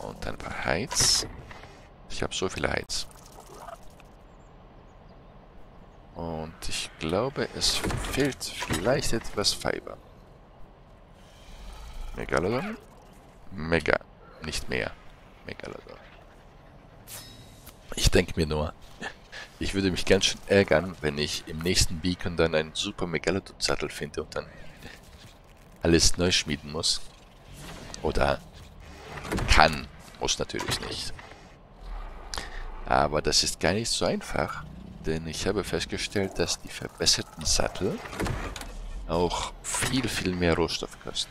Und ein paar Heiz. Ich habe so viele Heiz. Und ich glaube, es fehlt vielleicht etwas Fiber. Megalodon? Mega, nicht mehr. Megalodon. Ich denke mir nur, ich würde mich ganz schön ärgern, wenn ich im nächsten Beacon dann einen super Megalodon-Sattel finde und dann alles neu schmieden muss. Oder kann, muss natürlich nicht. Aber das ist gar nicht so einfach, denn ich habe festgestellt, dass die verbesserten Sattel auch viel, viel mehr Rohstoff kosten.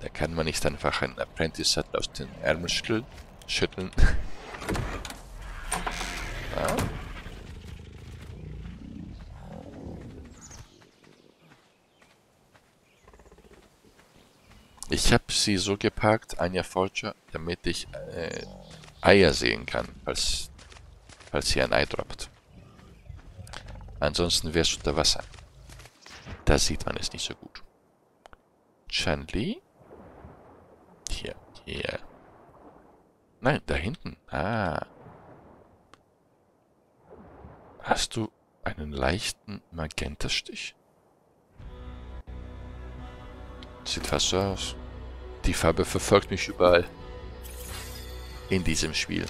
Da kann man nicht einfach einen Apprentice-Sattel aus den Ärmeln schütteln. ja. Ich habe sie so geparkt, Anja Forger, damit ich äh, Eier sehen kann, falls, falls sie ein Ei droppt. Ansonsten wäre es unter Wasser. Da sieht man es nicht so gut. Chanli? Hier, hier. Nein, da hinten. Ah. Hast du einen leichten Magentastich? Sieht fast so aus. Die Farbe verfolgt mich überall. In diesem Spiel.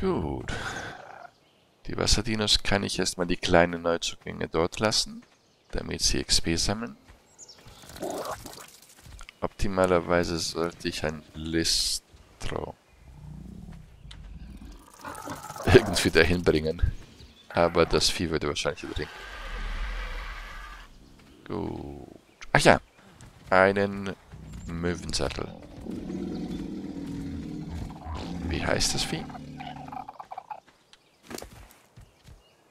Gut. Die Wasserdinos kann ich erstmal die kleinen Neuzugänge dort lassen, damit sie XP sammeln. Optimalerweise sollte ich ein Listro irgendwie dahin bringen. Aber das Vieh würde wahrscheinlich überdenken. Gut. Ach ja. Einen Möwensattel. Wie heißt das Vieh?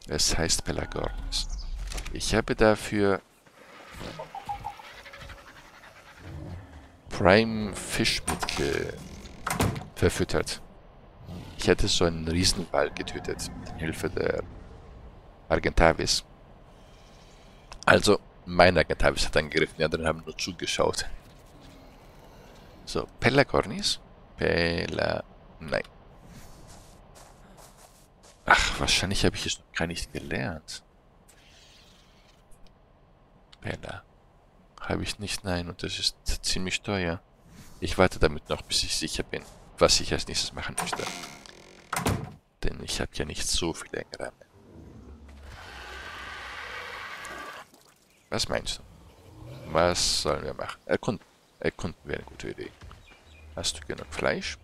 Es heißt Pelagornis. Ich habe dafür Prime Fisch mitge verfüttert. Ich hätte so einen Riesenwal getötet mit Hilfe der Argentavis. Also, mein Argentavis hat angegriffen, die anderen haben nur zugeschaut. So, Pelacornis? Pela... Nein. Ach, wahrscheinlich habe ich es noch gar nicht gelernt. Pella. Habe ich nicht, nein, und das ist ziemlich teuer. Ich warte damit noch, bis ich sicher bin, was ich als nächstes machen möchte. Denn ich habe ja nicht so viele Engramme. Was meinst du? Was sollen wir machen? Erkunden. Erkunden wäre eine gute Idee. Hast du genug Fleisch?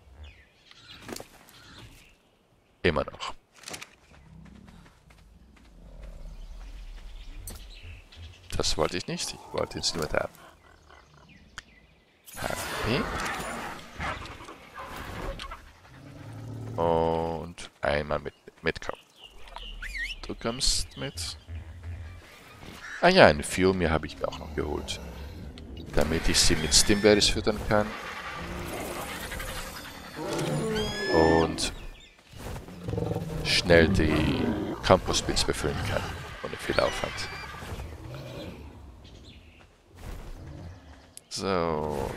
Immer noch. Das wollte ich nicht. Ich wollte jetzt nur da. HP. Und einmal mit, mitkommen. Du kommst mit. Ah ja, eine Fiumia habe ich mir auch noch geholt. Damit ich sie mit Stimberries füttern kann. Und schnell die Campus-Bits befüllen kann. Ohne viel Aufwand. So.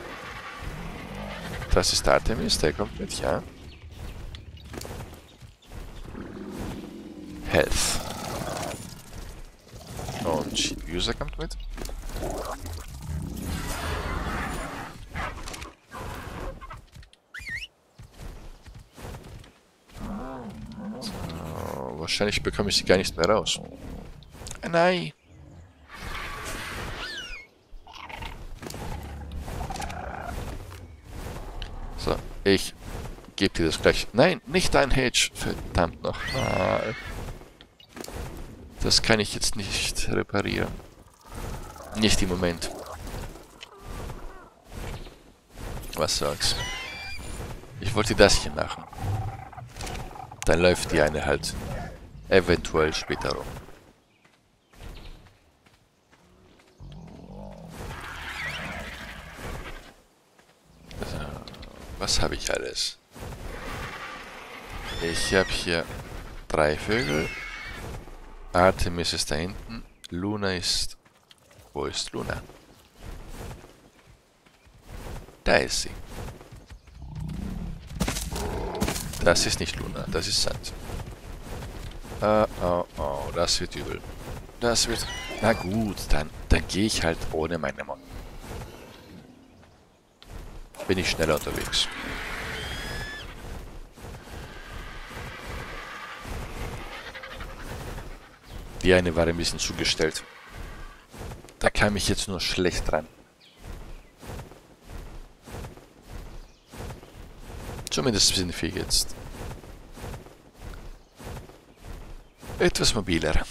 Das ist Artemis, der kommt mit, ja. Health. User kommt mit. So, wahrscheinlich bekomme ich sie gar nicht mehr raus. Ein Ei. So, ich gebe dir das gleich. Nein, nicht ein Hedge. Verdammt noch. Das kann ich jetzt nicht reparieren. Nicht im Moment. Was soll's. Ich wollte das hier machen. Dann läuft die eine halt eventuell später rum. Was habe ich alles? Ich habe hier drei Vögel. Artemis ist da hinten. Luna ist... Wo ist Luna? Da ist sie. Das ist nicht Luna, das ist Sand. Oh, oh, oh, das wird übel. Das wird... Na gut, dann, dann gehe ich halt ohne meine Mon. Bin ich schneller unterwegs. Die eine war ein bisschen zugestellt. Da kam ich jetzt nur schlecht rein. Zumindest sind wir jetzt etwas mobiler.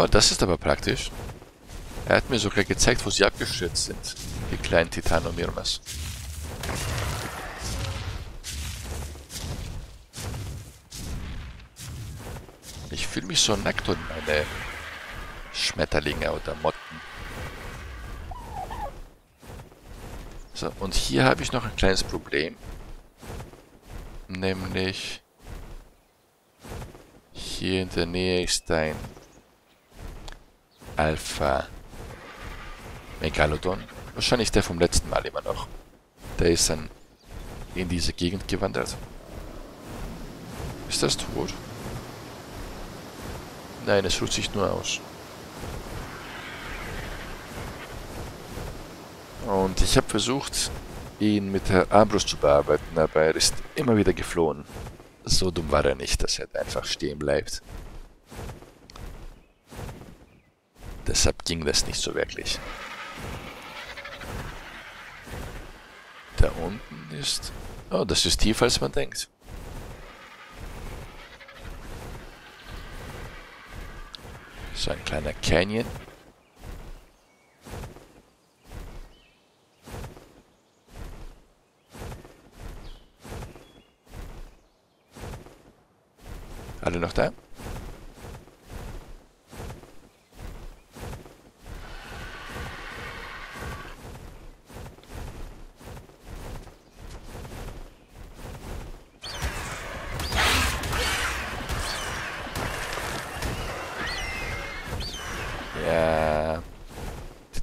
Oh, das ist aber praktisch. Er hat mir sogar gezeigt, wo sie abgestürzt sind. Die kleinen Titanomyrmas. Ich fühle mich so nackt und meine Schmetterlinge oder Motten. So, und hier habe ich noch ein kleines Problem. Nämlich... Hier in der Nähe ist ein Alpha Megalodon. Wahrscheinlich der vom letzten Mal immer noch. Der ist dann in diese Gegend gewandert. Ist das tot? Nein, es ruht sich nur aus. Und ich habe versucht, ihn mit der Armbrust zu bearbeiten, aber er ist immer wieder geflohen. So dumm war er nicht, dass er einfach stehen bleibt. Deshalb ging das nicht so wirklich. Da unten ist... Oh, das ist tiefer als man denkt. So ein kleiner Canyon. Alle noch da?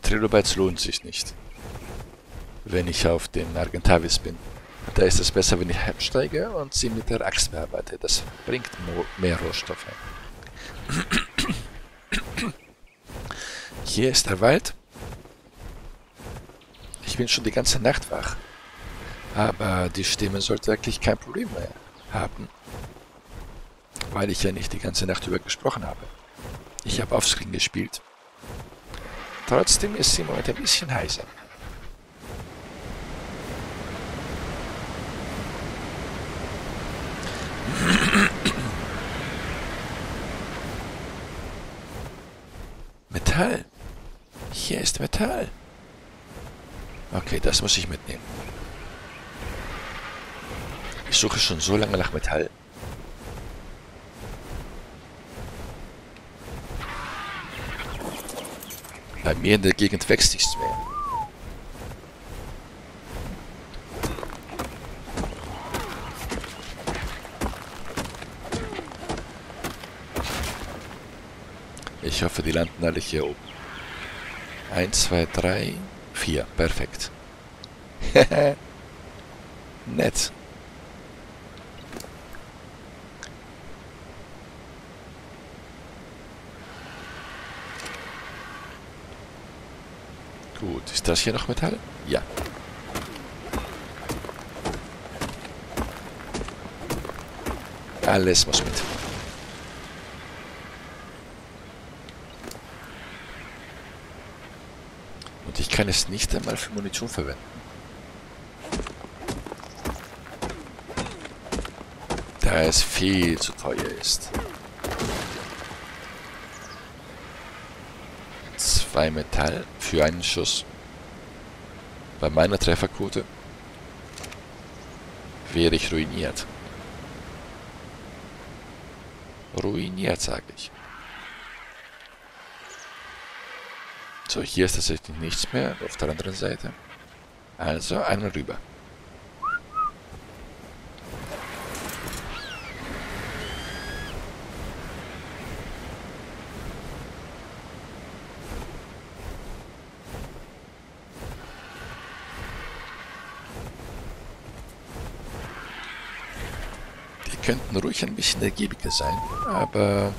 Trilobites lohnt sich nicht. Wenn ich auf dem Argentavis bin. Da ist es besser, wenn ich heimsteige und sie mit der Axt bearbeite. Das bringt mehr Rohstoffe. Hier ist der Wald. Ich bin schon die ganze Nacht wach. Aber die Stimme sollte eigentlich kein Problem mehr haben. Weil ich ja nicht die ganze Nacht über gesprochen habe. Ich habe Offscreen gespielt. Trotzdem ist sie heute ein bisschen heißer. Metall. Hier ist Metall. Okay, das muss ich mitnehmen. Ich suche schon so lange nach Metall. Bei mir in der Gegend wächst nichts mehr. Ich hoffe, die landen alle hier oben. Eins, zwei, drei, vier. Perfekt. Nett. Gut, ist das hier noch Metall? Ja. Alles muss mit. Und ich kann es nicht einmal für Munition verwenden. Da es viel zu teuer ist. Zwei Metall für einen Schuss. Bei meiner Trefferquote wäre ich ruiniert. ruiniert, sage ich. So, hier ist tatsächlich nichts mehr auf der anderen Seite. Also einmal rüber. Könnten ruhig ein bisschen ergiebiger sein, aber...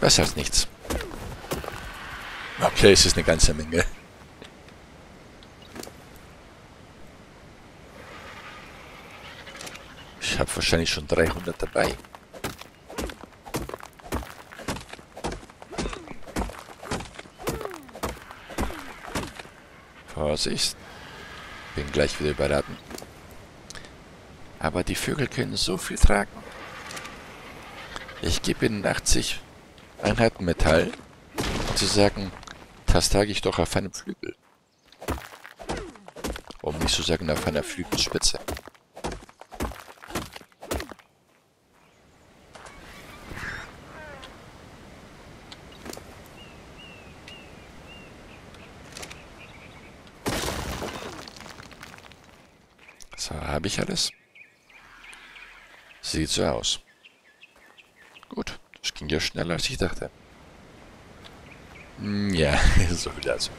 Besser als nichts. Okay, es ist eine ganze Menge. Ich habe wahrscheinlich schon 300 dabei. Vorsicht. Bin gleich wieder überladen. Aber die Vögel können so viel tragen. Ich gebe ihnen 80 Einheiten Metall, um zu sagen, das trage ich doch auf einem Flügel. Um nicht zu sagen, auf einer Flügelspitze. So, habe ich alles? Sieht so aus. Gut, das ging ja schneller, als ich dachte. Hm, ja, so viel dazu.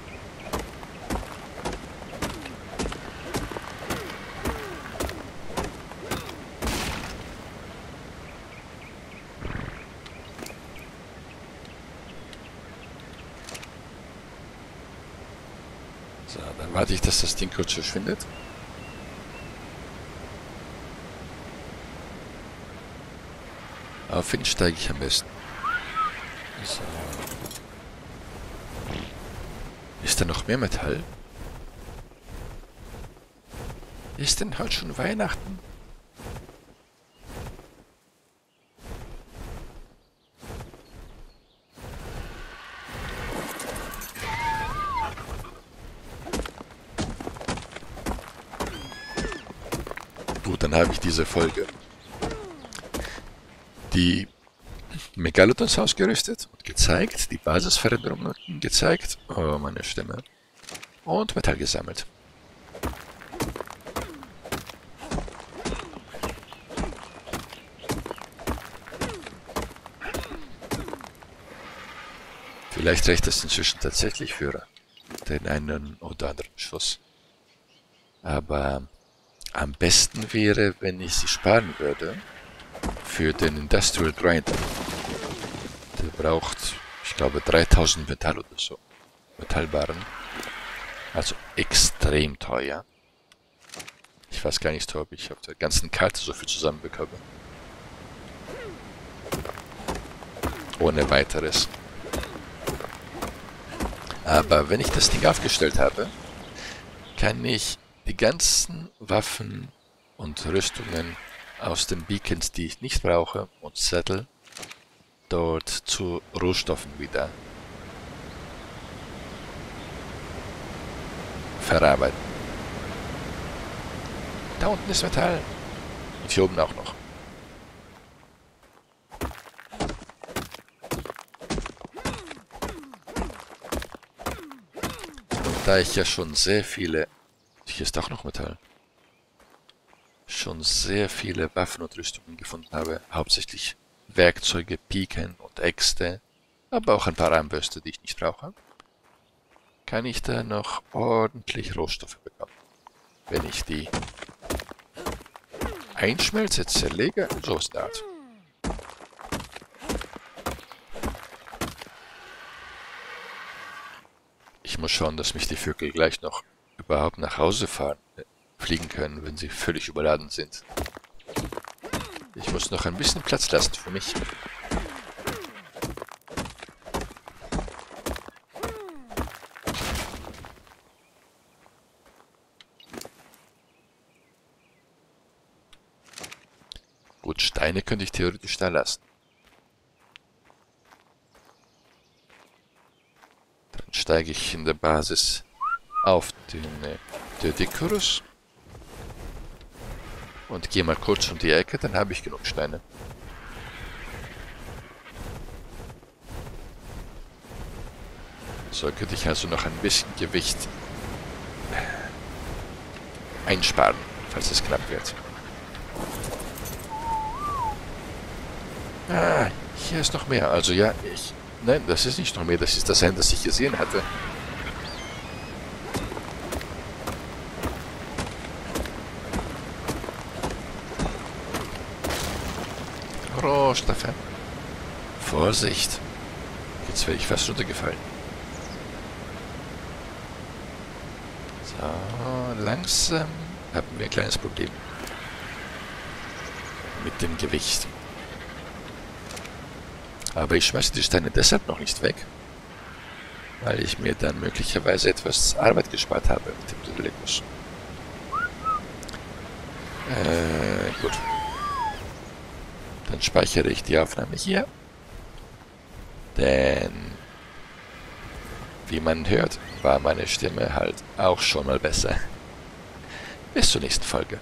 So, dann warte ich, dass das Ding kurz verschwindet. Auf wen steige ich am besten? So. Ist da noch mehr Metall? Ist denn halt schon Weihnachten? Gut, dann habe ich diese Folge die Megalodons ausgerüstet und gezeigt, die Basisveränderungen gezeigt, oh meine Stimme, und Metall gesammelt. Vielleicht reicht es inzwischen tatsächlich für den einen oder anderen Schuss. Aber am besten wäre, wenn ich sie sparen würde für den Industrial Grinder. Der braucht, ich glaube, 3000 Metall oder so. Metallbarren. Also extrem teuer. Ich weiß gar nicht, ob ich auf der ganzen Karte so viel zusammenbekomme. Ohne weiteres. Aber wenn ich das Ding aufgestellt habe, kann ich die ganzen Waffen und Rüstungen aus den Beacons, die ich nicht brauche, und Zettel dort zu Rohstoffen wieder verarbeiten. Da unten ist Metall. Und hier oben auch noch. Und da ich ja schon sehr viele... Hier ist auch noch Metall schon sehr viele Waffen und Rüstungen gefunden habe, hauptsächlich Werkzeuge, Piken und Äxte, aber auch ein paar Armbürste, die ich nicht brauche, kann ich da noch ordentlich Rohstoffe bekommen. Wenn ich die einschmelze, zerlege, so ist Art. Ich muss schauen, dass mich die Vögel gleich noch überhaupt nach Hause fahren fliegen können, wenn sie völlig überladen sind. Ich muss noch ein bisschen Platz lassen für mich. Gut, Steine könnte ich theoretisch da lassen. Dann steige ich in der Basis auf den äh, Dedekorus. Und gehe mal kurz um die Ecke, dann habe ich genug Steine. So könnte ich also noch ein bisschen Gewicht einsparen, falls es knapp wird. Ah, hier ist noch mehr. Also ja, ich... Nein, das ist nicht noch mehr. Das ist das Ende, das ich gesehen hatte. Rohstoffe. Vorsicht. Jetzt wäre ich fast runtergefallen. So, langsam haben wir ein kleines Problem. Mit dem Gewicht. Aber ich schmeiße die Steine deshalb noch nicht weg, weil ich mir dann möglicherweise etwas Arbeit gespart habe mit dem Dynamikus. Äh, gut. Dann speichere ich die Aufnahme hier. Denn, wie man hört, war meine Stimme halt auch schon mal besser. Bis zur nächsten Folge.